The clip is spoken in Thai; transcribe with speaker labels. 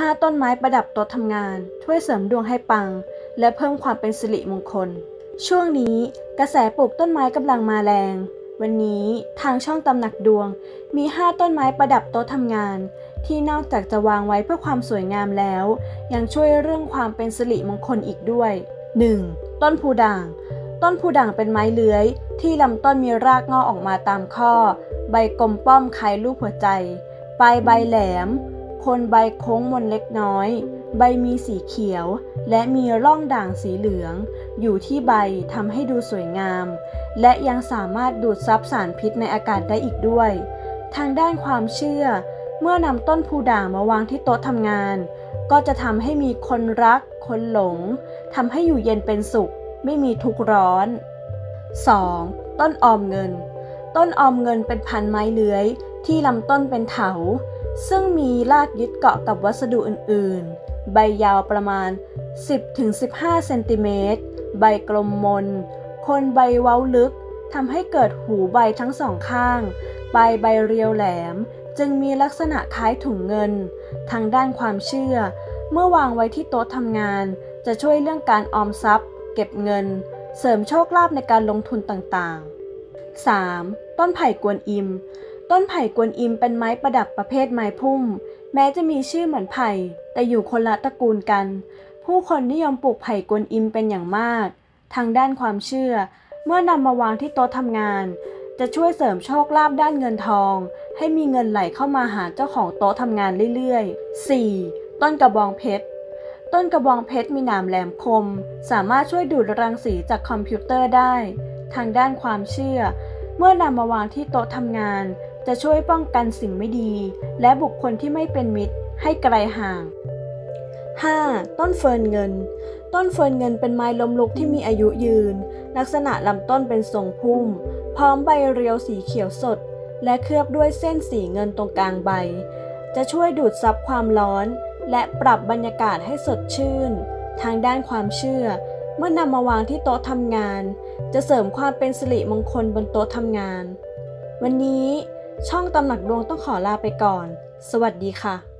Speaker 1: 5 ต้นไม้ประดับโต๊ะทำงาน ช่วยเสริมดวงให้ปัง และเพิ่มความเป็นสิริมงคล ช่วงนี้กระแสปลูกต้นไม้กำลังมาแรง วันนี้ทางช่องตำหนักดวง มี 5 ต้นไม้ประดับโต๊ะทำงาน ที่นอกจากจะวางไว้เพื่อความสวยงามแล้ว ยังช่วยเรื่องความเป็นสิริมงคลอีกด้วย 1. ต้นพูด่าง ต้นพูด่างเป็นไม้เลื้อย ที่ลำต้นมีรากงอกออกมาตามข้อ ใบกลมป้อมคล้ายรูปหัวใจ ปลายใบแหลม คนใบโค้งมนเล็กน้อย ใบมีสีเขียว และมีร่องด่างสีเหลือง อยู่ที่ใบทำให้ดูสวยงาม และยังสามารถดูดซับสารพิษในอากาศได้อีกด้วย ทางด้านความเชื่อ เมื่อนำต้นพูด่างมาวางที่โต๊ะทำงาน ก็จะทำให้มีคนรัก คนหลงทำให้อยู่เย็นเป็นสุข ไม่มีทุกข์ร้อน 2. ต้นออมเงิน ต้นออมเงินเป็นพันไม้เลื้อย ที่ลำต้นเป็นเถา ซึ่งมีรากยึดเกาะกับวัสดุอื่น ๆ ใบยาวประมาณ 10-15 เซนติเมตร ใบกลมมน คนใบเว้าลึกทำให้เกิดหูใบทั้งสองข้าง ปลายใบเรียวแหลม จึงมีลักษณะคล้ายถุงเงิน ทางด้านความเชื่อ เมื่อวางไว้ที่โต๊ะทำงาน จะช่วยเรื่องการออมทรัพย์ เก็บเงิน เสริมโชคลาภในการลงทุนต่างๆ 3. ต้นไผ่กวนอิม ต้นไผ่กวนอิมเป็นไม้ประดับประเภทไม้พุ่ม แม้จะมีชื่อเหมือนไผ่ แต่อยู่คนละตระกูลกัน ผู้คนนิยมปลูกไผ่กวนอิมเป็นอย่างมาก ทางด้านความเชื่อ เมื่อนำมาวางที่โต๊ะทำงาน จะช่วยเสริมโชคลาภด้านเงินทอง ให้มีเงินไหลเข้ามาหาเจ้าของโต๊ะทำงานเรื่อยๆ 4. ต้นกระบองเพชรต้นกระบองเพชรมีหนามแหลมคม สามารถช่วยดูดรังสีจากคอมพิวเตอร์ได้ ทางด้านความเชื่อ เมื่อนำมาวางที่โต๊ะทำงาน จะช่วยป้องกันสิ่งไม่ดี และบุคคลที่ไม่เป็นมิตรให้ไกลห่าง 5. ต้นเฟิร์นเงิน ต้นเฟิร์นเงินเป็นไม้ลมลุกที่มีอายุยืน ลักษณะลำต้นเป็นทรงพุ่ม พร้อมใบเรียวสีเขียวสด และเคลือบด้วยเส้นสีเงินตรงกลางใบ จะช่วยดูดซับความร้อน และปรับบรรยากาศให้สดชื่น ทางด้านความเชื่อ เมื่อนำมาวางที่โต๊ะทำงาน จะเสริมความเป็นสิริมงคลบนโต๊ะทำงาน วันนี้ ช่องตำหนักดวงต้องขอลาไปก่อน สวัสดีค่ะ